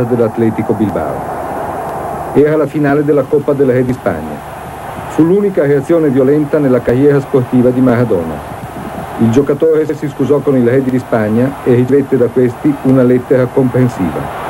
dell'Atletico Bilbao. Era la finale della Coppa del Re di Spagna. Fu l'unica reazione violenta nella carriera sportiva di Maradona. Il giocatore si scusò con il re di Spagna e ricevette da questi una lettera comprensiva.